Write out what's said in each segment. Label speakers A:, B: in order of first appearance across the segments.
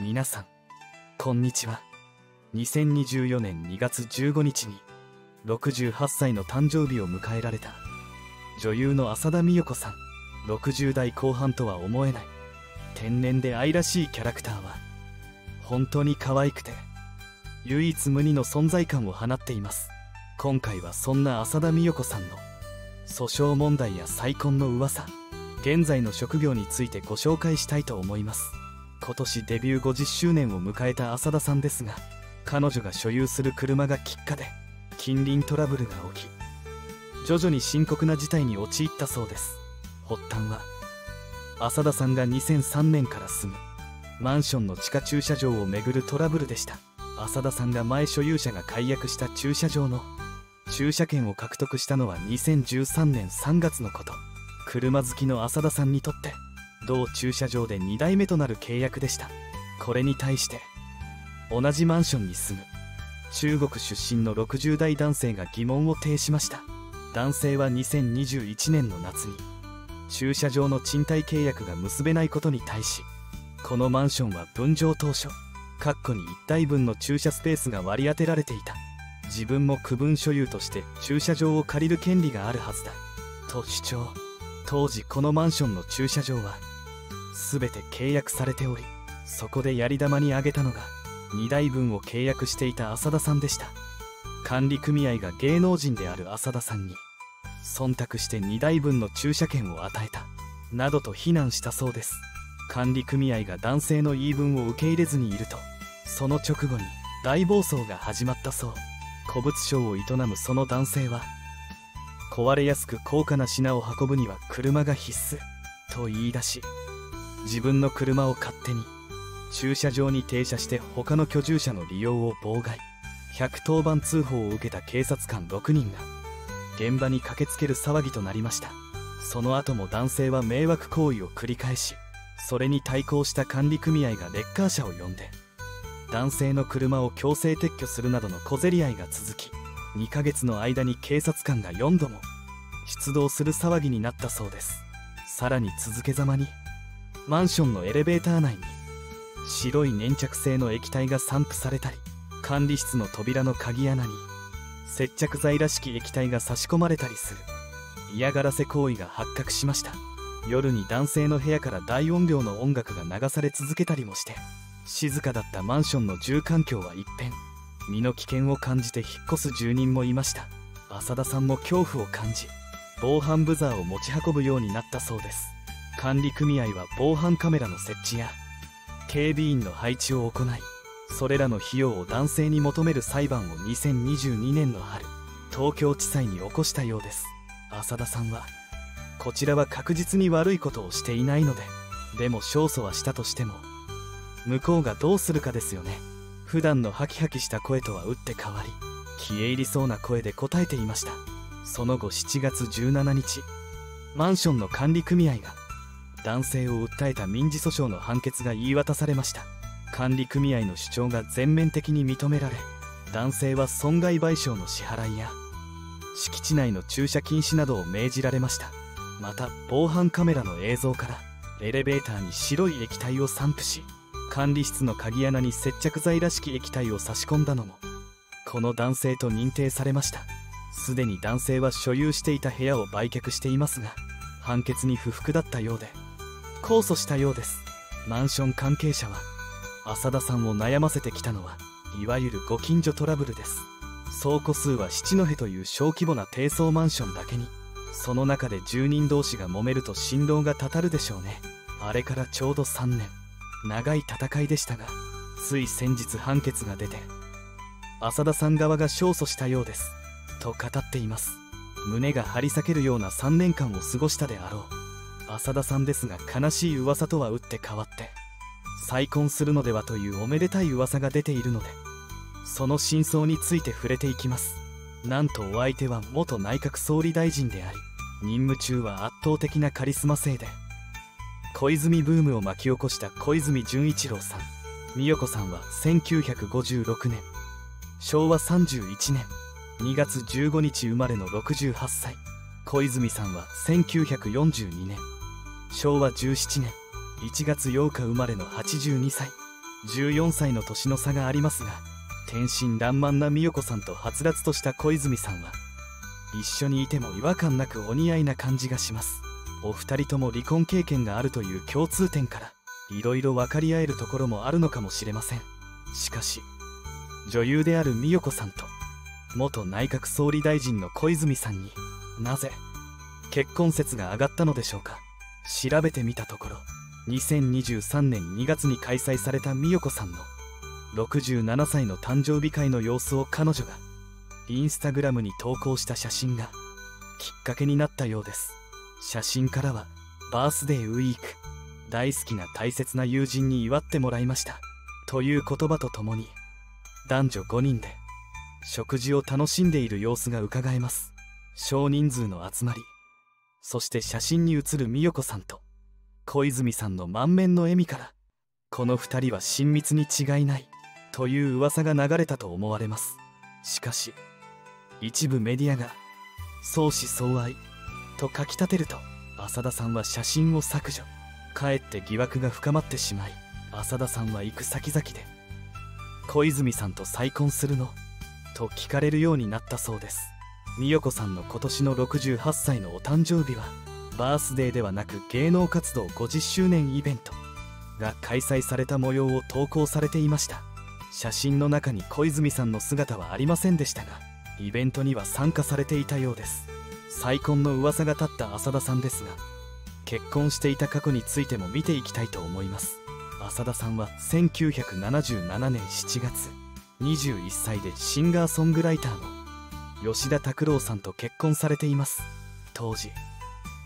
A: 皆さんこんにちは。2024年2月15日に68歳の誕生日を迎えられた女優の浅田美代子さん。60代後半とは思えない天然で愛らしいキャラクターは本当に可愛くて唯一無二の存在感を放っています。今回はそんな浅田美代子さんの訴訟問題や再婚の噂現在の職業についてご紹介したいと思います。今年デビュー50周年を迎えた浅田さんですが彼女が所有する車がきっかで近隣トラブルが起き徐々に深刻な事態に陥ったそうです。発端は浅田さんが2003年から住むマンションの地下駐車場をめぐるトラブルでした。浅田さんが前所有者が解約した駐車場の駐車券を獲得したのは2013年3月のこと。車好きの浅田さんにとって同駐車場で2台目となる契約でした。これに対して同じマンションに住む中国出身の60代男性が疑問を呈しました。男性は2021年の夏に駐車場の賃貸契約が結べないことに対しこのマンションは分譲当初括弧に1台分の駐車スペースが割り当てられていた。自分も区分所有として駐車場を借りる権利があるはずだ。と主張。当時このマンションの駐車場は全て契約されておりそこでやり玉に挙げたのが2台分を契約していた浅田さんでした。管理組合が芸能人である浅田さんに忖度して2台分の駐車券を与えたなどと非難したそうです。管理組合が男性の言い分を受け入れずにいるとその直後に大暴走が始まったそう。古物商を営むその男性は壊れやすく高価な品を運ぶには車が必須と言い出し自分の車を勝手に駐車場に停車して他の居住者の利用を妨害110番通報を受けた警察官6人が現場に駆けつける騒ぎとなりました。その後も男性は迷惑行為を繰り返しそれに対抗した管理組合がレッカー車を呼んで男性の車を強制撤去するなどの小競り合いが続き2ヶ月の間に警察官が4度も出動する騒ぎになったそうです。さらに続けざまにマンションのエレベーター内に白い粘着性の液体が散布されたり管理室の扉の鍵穴に接着剤らしき液体が差し込まれたりする嫌がらせ行為が発覚しました。夜に男性の部屋から大音量の音楽が流され続けたりもして静かだったマンションの住環境は一変。身の危険を感じて引っ越す住人もいました。浅田さんも恐怖を感じ防犯ブザーを持ち運ぶようになったそうです。管理組合は防犯カメラの設置や警備員の配置を行いそれらの費用を男性に求める裁判を2022年の春東京地裁に起こしたようです。浅田さんはこちらは確実に悪いことをしていないのででも勝訴はしたとしても向こうがどうするかですよね。普段のハキハキした声とは打って変わり消え入りそうな声で答えていました。その後7月17日マンションの管理組合が男性を訴えた民事訴訟の判決が言い渡されました。管理組合の主張が全面的に認められ男性は損害賠償の支払いや敷地内の駐車禁止などを命じられました。また防犯カメラの映像からエレベーターに白い液体を散布し管理室の鍵穴に接着剤らしき液体を差し込んだのもこの男性と認定されました。すでに男性は所有していた部屋を売却していますが判決に不服だったようで控訴したようです。マンション関係者は浅田さんを悩ませてきたのはいわゆるご近所トラブルです。倉庫数は七戸という小規模な低層マンションだけにその中で住人同士が揉めると振動がたたるでしょうね。あれからちょうど3年長い戦いでしたがつい先日判決が出て浅田さん側が勝訴したようですと語っています。胸が張り裂けるような3年間を過ごしたであろう。浅田さんですが悲しい噂とは打って変わって再婚するのではというおめでたい噂が出ているのでその真相について触れていきます。なんとお相手は元内閣総理大臣であり任務中は圧倒的なカリスマ性で小泉ブームを巻き起こした小泉純一郎さん。美代子さんは1956年。昭和31年。2月15日生まれの68歳。小泉さんは1942年。昭和17年。1月8日生まれの82歳。14歳の年の差がありますが天真爛漫な美代子さんとはつらつとした小泉さんは一緒にいても違和感なくお似合いな感じがします。お二人とも離婚経験があるという共通点からいろいろ分かり合えるところもあるのかもしれません。しかし女優である美代子さんと元内閣総理大臣の小泉さんになぜ結婚説が上がったのでしょうか。調べてみたところ2023年2月に開催された美代子さんの67歳の誕生日会の様子を彼女がインスタグラムに投稿した写真がきっかけになったようです。写真からはバースデーウィーク大好きな大切な友人に祝ってもらいましたという言葉とともに男女5人で食事を楽しんでいる様子がうかがえます。少人数の集まりそして写真に写る美代子さんと小泉さんの満面の笑みからこの2人は親密に違いない。という噂が流れたと思われます。しかし一部メディアが相思相愛と書き立てると浅田さんは写真を削除。かえって疑惑が深まってしまい浅田さんは行く先々で小泉さんと再婚するのと聞かれるようになったそうです。美代子さんの今年の68歳のお誕生日はバースデーではなく芸能活動50周年イベントが開催された模様を投稿されていました。写真の中に小泉さんの姿はありませんでしたがイベントには参加されていたようです。再婚の噂が立った浅田さんですが結婚していた過去についても見ていきたいと思います。浅田さんは1977年7月21歳でシンガーソングライターの吉田拓郎さんと結婚されています。当時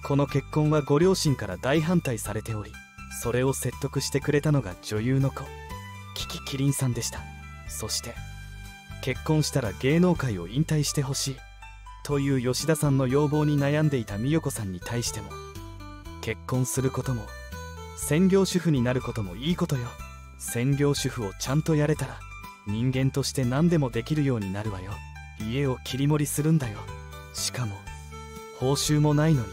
A: この結婚はご両親から大反対されておりそれを説得してくれたのが女優の子。キキキリンさんでした。そして結婚したら芸能界を引退してほしいという吉田さんの要望に悩んでいた美代子さんに対しても結婚することも専業主婦になることもいいことよ。専業主婦をちゃんとやれたら人間として何でもできるようになるわよ。家を切り盛りするんだよ。しかも報酬もないのに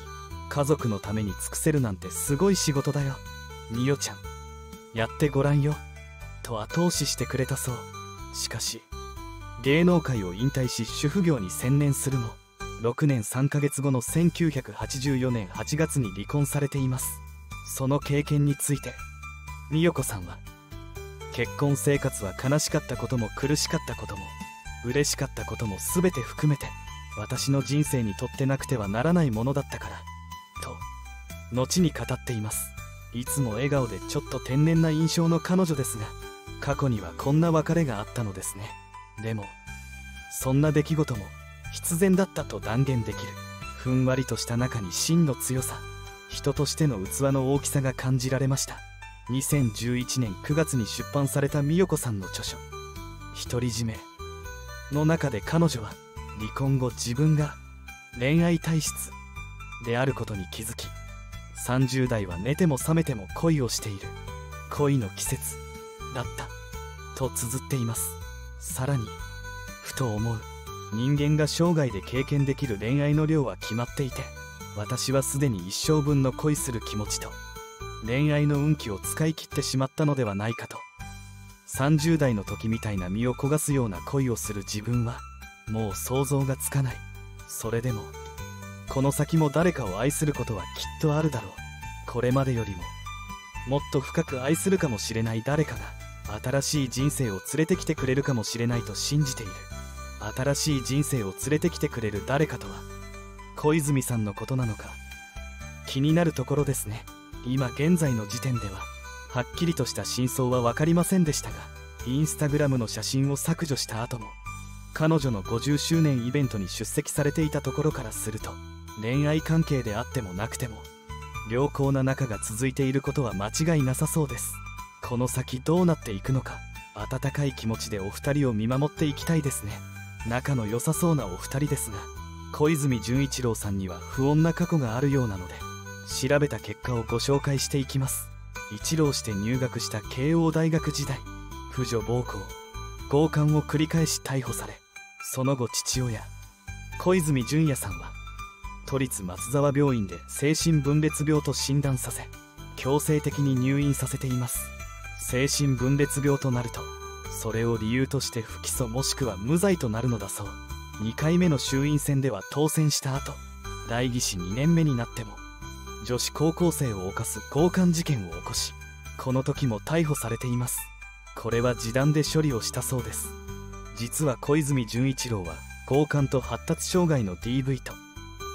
A: 家族のために尽くせるなんてすごい仕事だよ。みよちゃんやってごらんよ。と後押ししてくれたそう。しかし芸能界を引退し主婦業に専念するも6年3ヶ月後の1984年8月に離婚されています。その経験について美代子さんは結婚生活は悲しかったことも苦しかったことも嬉しかったことも全て含めて私の人生にとってなくてはならないものだったからと後に語っています。いつも笑顔でちょっと天然な印象の彼女ですが過去にはこんな別れがあったのですね。でもそんな出来事も必然だったと断言できる。ふんわりとした中に真の強さ人としての器の大きさが感じられました。2011年9月に出版された美代子さんの著書「独り占め」の中で彼女は離婚後自分が恋愛体質であることに気づき30代は寝ても覚めても恋をしている恋の季節だった。と綴っています。さらにふと思う。人間が生涯で経験できる恋愛の量は決まっていて私はすでに一生分の恋する気持ちと恋愛の運気を使い切ってしまったのではないかと。30代の時みたいな身を焦がすような恋をする自分はもう想像がつかない。それでもこの先も誰かを愛することはきっとあるだろう。これまでよりももっと深く愛するかもしれない誰かが新しい人生を連れてきてくれるかもしれないと信じている。新しい人生を連れてきてくれる誰かとは小泉さんのことなのか。気になるところですね。今現在の時点でははっきりとした真相は分かりませんでしたがインスタグラムの写真を削除した後も彼女の50周年イベントに出席されていたところからすると恋愛関係であってもなくても良好な仲が続いていることは間違いなさそうです。この先どうなっていくのか温かい気持ちでお二人を見守っていきたいですね。仲の良さそうなお二人ですが小泉純一郎さんには不穏な過去があるようなので調べた結果をご紹介していきます。一浪して入学した慶応大学時代婦女暴行強姦を繰り返し逮捕されその後父親小泉純也さんは都立松沢病院で精神分裂病と診断させ強制的に入院させています。精神分裂病となるとそれを理由として不起訴もしくは無罪となるのだそう。2回目の衆院選では当選した後代議士2年目になっても女子高校生を犯す強姦事件を起こしこの時も逮捕されています。これは示談で処理をしたそうです。実は小泉純一郎は強姦と発達障害の DV と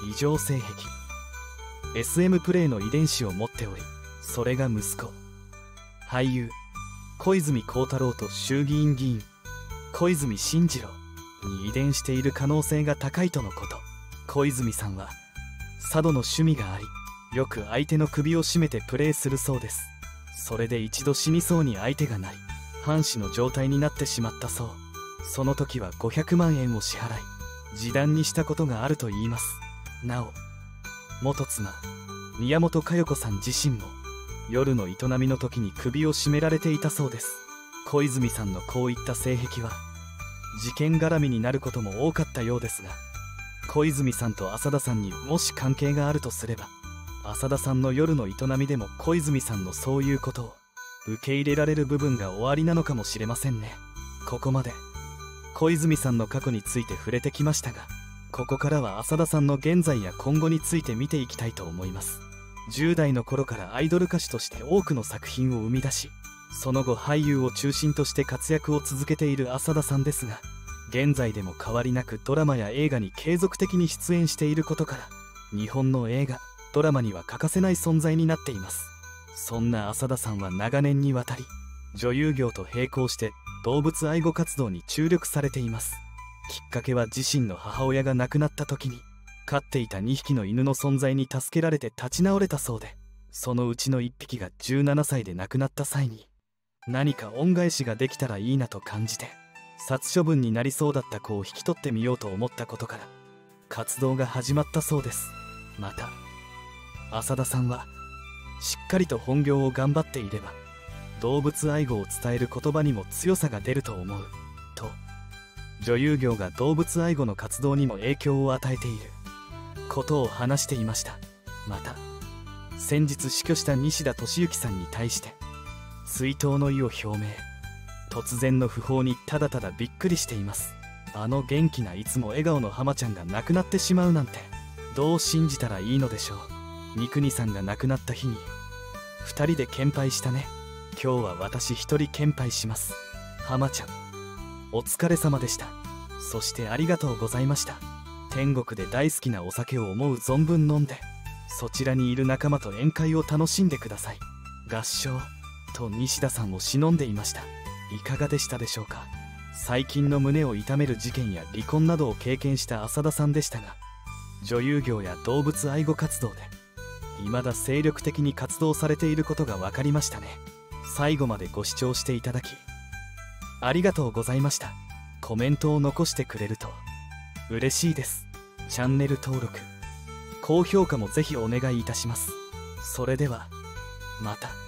A: 異常性癖。SM プレイの遺伝子を持っておりそれが息子俳優小泉孝太郎と衆議院議員小泉進次郎に遺伝している可能性が高いとのこと。小泉さんは佐渡の趣味がありよく相手の首を絞めてプレーするそうです。それで一度死にそうに相手がない半死の状態になってしまったそう。その時は500万円を支払い示談にしたことがあるといいます。なお元妻宮本佳代子さん自身も夜の営みの時に首を絞められていたそうです。小泉さんのこういった性癖は事件絡みになることも多かったようですが小泉さんと浅田さんにもし関係があるとすれば浅田さんの夜の営みでも小泉さんのそういうことを受け入れられる部分が終わりなのかもしれませんね。ここまで小泉さんの過去について触れてきましたがここからは浅田さんの現在や今後について見ていきたいと思います。10代の頃からアイドル歌手として多くの作品を生み出しその後俳優を中心として活躍を続けている浅田さんですが現在でも変わりなくドラマや映画に継続的に出演していることから日本の映画ドラマには欠かせない存在になっています。そんな浅田さんは長年にわたり女優業と並行して動物愛護活動に注力されています。きっかけは自身の母親が亡くなった時に飼っていた2匹の犬の存在に助けられて立ち直れたそうでそのうちの1匹が17歳で亡くなった際に何か恩返しができたらいいなと感じて殺処分になりそうだった子を引き取ってみようと思ったことから活動が始まったそうです。また浅田さんはしっかりと本業を頑張っていれば動物愛護を伝える言葉にも強さが出ると思うと女優業が動物愛護の活動にも影響を与えている。ことを話していました。また先日死去した西田敏行さんに対して追悼の意を表明。突然の訃報にただただびっくりしています。あの元気ないつも笑顔の浜ちゃんが亡くなってしまうなんて。どう信じたらいいのでしょう。三国さんが亡くなった日に。2人で献杯したね。今日は私一人献杯します。浜ちゃんお疲れ様でした。そしてありがとうございました。天国で大好きなお酒を思う存分飲んでそちらにいる仲間と宴会を楽しんでください。合唱。と西田さんを忍んでいました。いかがでしたでしょうか？最近の胸を痛める事件や離婚などを経験した浅田さんでしたが女優業や動物愛護活動で未だ精力的に活動されていることが分かりましたね。最後までご視聴していただきありがとうございました。コメントを残してくれると。嬉しいですチャンネル登録高評価もぜひお願いいたしますそれではまた。